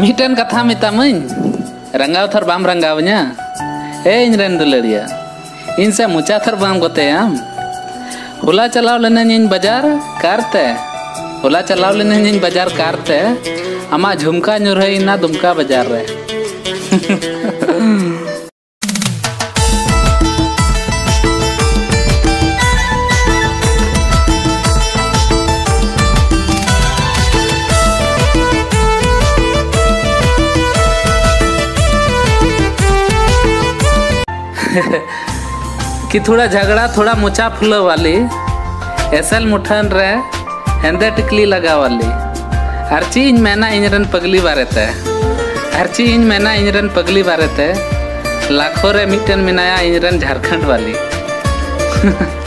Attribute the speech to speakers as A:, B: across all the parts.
A: Mitten कथा मितामिन रंगाव थर balm रंगावन्या ए इनरेन दुलरिया इनसे मुचा थर बाम गते आम होला चलाव लेने निन बाज़ार कारते होला चलाव लेने निन बाज़ार कारते अमा झुमका नुरहे इना दुमका बाज़ार रे कि थोड़ा झगड़ा, थोड़ा मुचा फुल वाली एसल मुठन रे हेंदे टिकली लगा वाली। हर इन मैना इंजरन पगली बारेते हर इन मैना इंजरन पगली बारेते लाखों रे मिटन मिनाया इंजरन झारखंड वाली।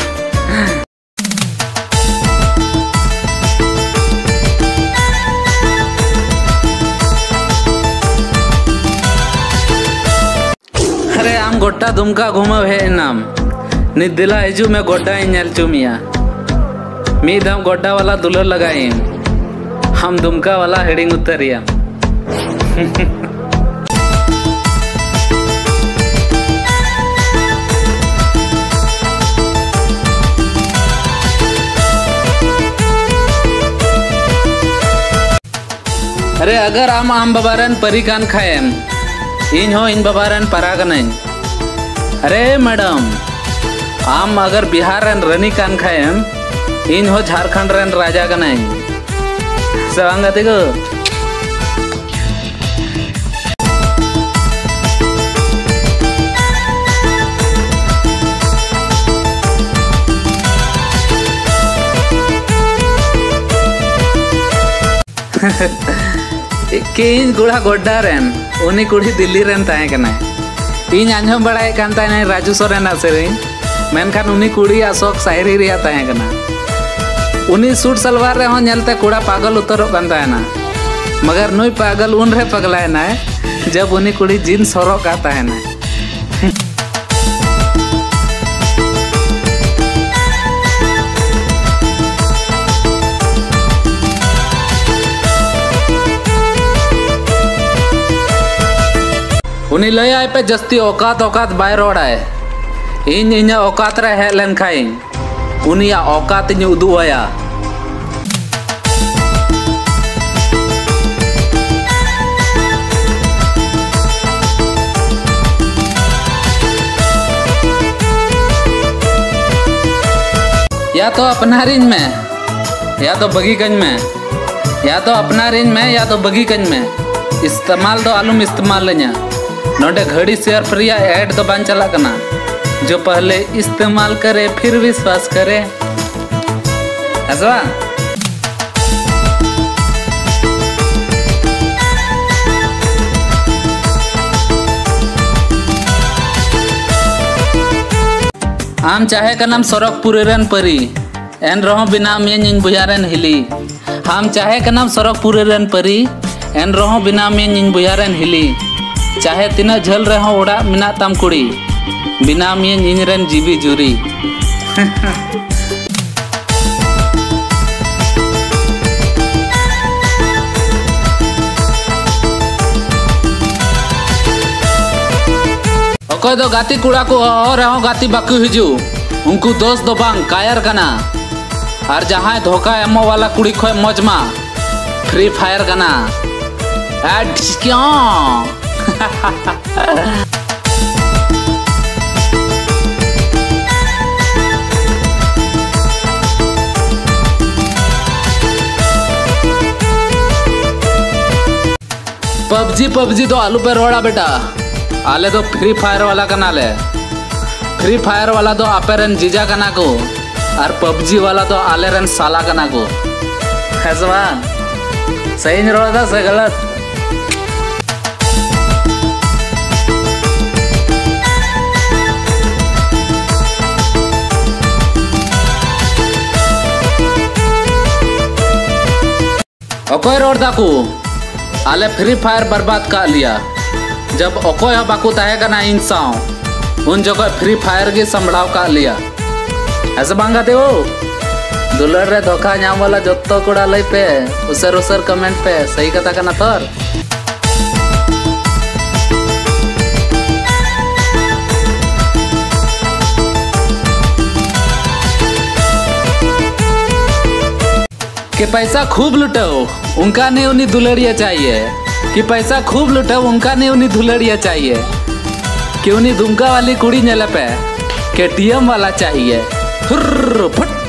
A: गोटा दुमका घूमव हे नाम निदिला हिजू में गोड्डा नेल चुमिया। मी दम गोड्डा वाला दुलर लगाइन हम दुमका वाला हेडिंग उतरिया। अरे अगर आम आम बबारन परी कान खाएम इन हो इन बबारन परागनन अरे मैडम, आम अगर बिहार रन रनी कान खाएम इन हो झारखंड रन राजा कनाइन सवांग गति को। कि गुड़ा गोड्डा रेन उनी कुड़ी दिल्ली रेन ताहे कना इन आंजम बड़ा राजू सोरेन से कुड़ी अशोक शायरी रिया ताहे कना। उनी सूट सलवार ñelte कुड़ा पागल उतर ना। मगर नुई पागल उन पगलाए जब उन कुड़ी जीन्स हॉरग का उनी लय आए पे जस्ती औकात औकात बाय रोड़ाए इन इन औकात रे हे लेन खाई। उनिया औकात इन उदू आया। या तो अपना रेंज में, या तो बगीगंज में, या तो अपना रेंज में, या तो बगीगंज में। इस्तेमाल दो आलूम इस्तेमाल लेना नोडे घड़ी शेयर फ्री ऐड तो बान चला करना जो पहले इस्तेमाल करे, फिर विश्वास करे। हसवा आम चाहे का नाम सरक पुरेरन परी। एन रहो बिना में इन बुझारन हिली। हम चाहे का नाम सरक पुरेरन परी। एन रहो बिना में इन बुझारन हिली। चाहे तना झल रहे हों ताम कुड़ी। बना मियन जीवी जुरी। अकोय गाती कुड़ा को और रहो गाती बाकी हिजू उनको दोस दो बांग, कायर गना। और जहाँ धोखा एमओ वाला कुड़ी खोए मौजमा फ्री फायर गना। एड क्यों पबजी पबजी तो आलू पे रोड़ा बेटा। आले तो फ्री फायर वाला कना ले फ्री फायर वाला तो आपेरन जीजा कना को और पबजी वाला तो आलेरन साला कना को है सही नहीं रोड़ा था से गलत। अकोय रोड दाकू आले फ्री फायर बर्बाद कर लिया। जब अकोय बाकू तहेगा ना इन साव उन जगह फ्री फायर के संभाव कर लिया। ऐसे बांगा देव दुलर रे धोखा नाम वाला जो कड़ा लई पे, उसर उसर कमेंट पे। सही कथा कना तोर? कि पैसा खूब लुटो उनका ने उन्हें दुलड़िया चाहिए। कि पैसा खूब लुटो उनका ने उन्हें दुलड़िया चाहिए। कि उन्हें दुमका वाली कुड़ी नलप है के टीएम वाला चाहिए। फुट।